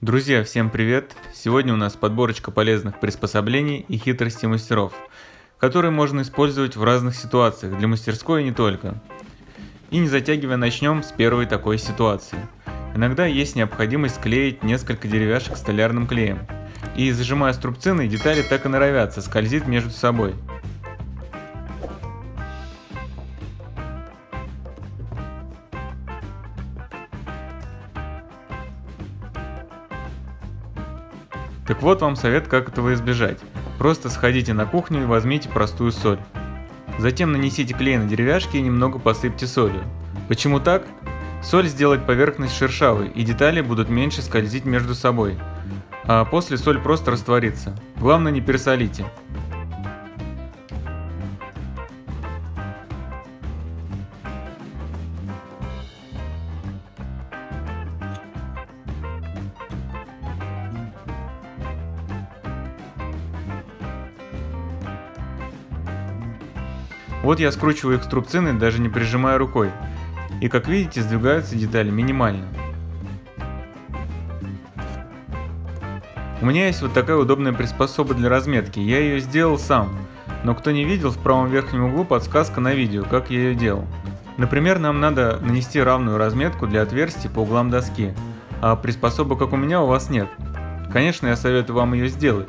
Друзья, всем привет! Сегодня у нас подборочка полезных приспособлений и хитростей мастеров, которые можно использовать в разных ситуациях, для мастерской и не только. И не затягивая, начнем с первой такой ситуации. Иногда есть необходимость склеить несколько деревяшек столярным клеем. И зажимая струбцины, детали так и норовятся скользить между собой – Так вот вам совет, как этого избежать. Просто сходите на кухню и возьмите простую соль. Затем нанесите клей на деревяшки и немного посыпьте солью. Почему так? Соль сделает поверхность шершавой, и детали будут меньше скользить между собой. А после соль просто растворится. Главное не пересолите. Вот я скручиваю их струбцины, даже не прижимая рукой. И как видите, сдвигаются детали минимально. У меня есть вот такая удобная приспособа для разметки, я ее сделал сам. Но кто не видел, в правом верхнем углу подсказка на видео, как я ее делал. Например, нам надо нанести равную разметку для отверстий по углам доски, а приспособы как у меня у вас нет. Конечно, я советую вам ее сделать,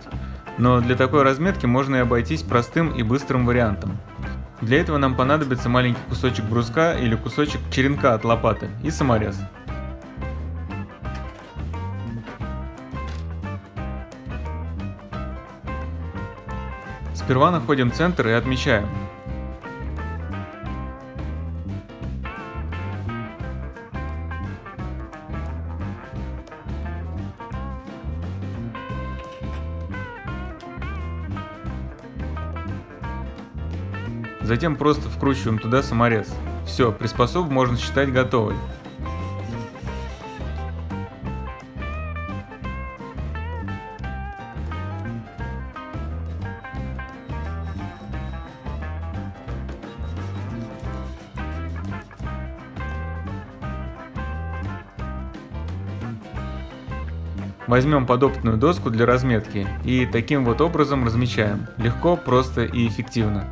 но для такой разметки можно и обойтись простым и быстрым вариантом. Для этого нам понадобится маленький кусочек бруска или кусочек черенка от лопаты и саморез. Сперва находим центр и отмечаем. Затем просто вкручиваем туда саморез. Все, приспособу можно считать готовой. Возьмем подопытную доску для разметки и таким вот образом размечаем. Легко, просто и эффективно.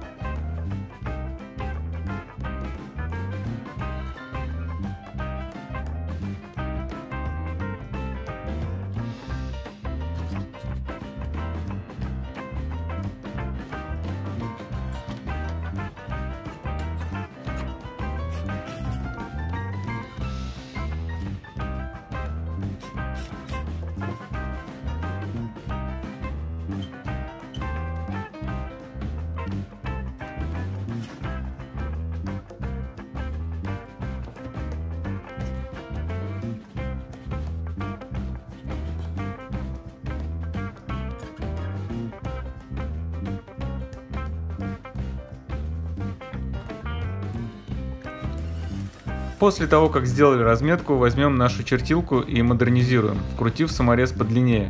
После того, как сделали разметку, возьмем нашу чертилку и модернизируем, вкрутив саморез подлиннее.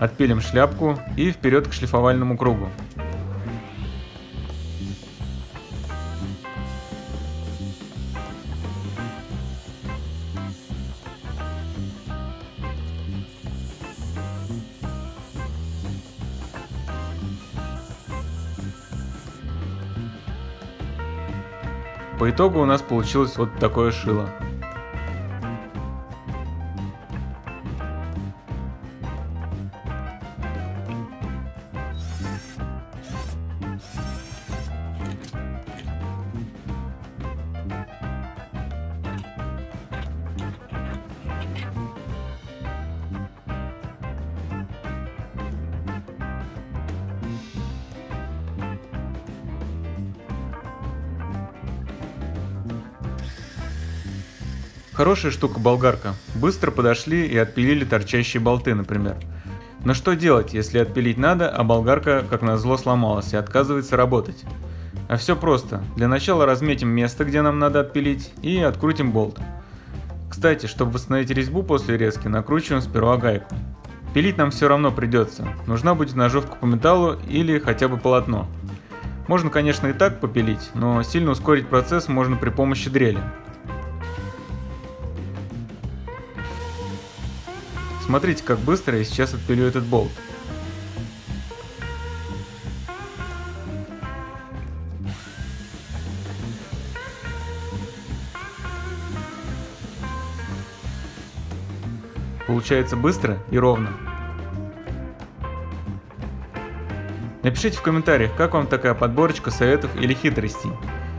Отпилим шляпку и вперед к шлифовальному кругу. По итогу у нас получилось вот такое шило. Хорошая штука болгарка. Быстро подошли и отпилили торчащие болты, например. Но что делать, если отпилить надо, а болгарка, как назло, сломалась и отказывается работать? А все просто. Для начала разметим место, где нам надо отпилить, и открутим болт. Кстати, чтобы восстановить резьбу после резки, накручиваем сперва гайку. Пилить нам все равно придется, нужна будет ножовка по металлу или хотя бы полотно. Можно, конечно, и так попилить, но сильно ускорить процесс можно при помощи дрели. Смотрите, как быстро я сейчас отпилю этот болт. Получается быстро и ровно. Напишите в комментариях, как вам такая подборочка советов или хитростей.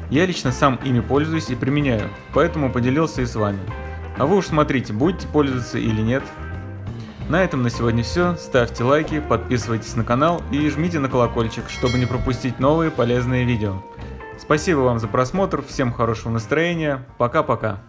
Я лично сам ими пользуюсь и применяю, поэтому поделился и с вами. А вы уж смотрите, будете пользоваться или нет. На этом на сегодня все. Ставьте лайки, подписывайтесь на канал и жмите на колокольчик, чтобы не пропустить новые полезные видео. Спасибо вам за просмотр, всем хорошего настроения, пока-пока.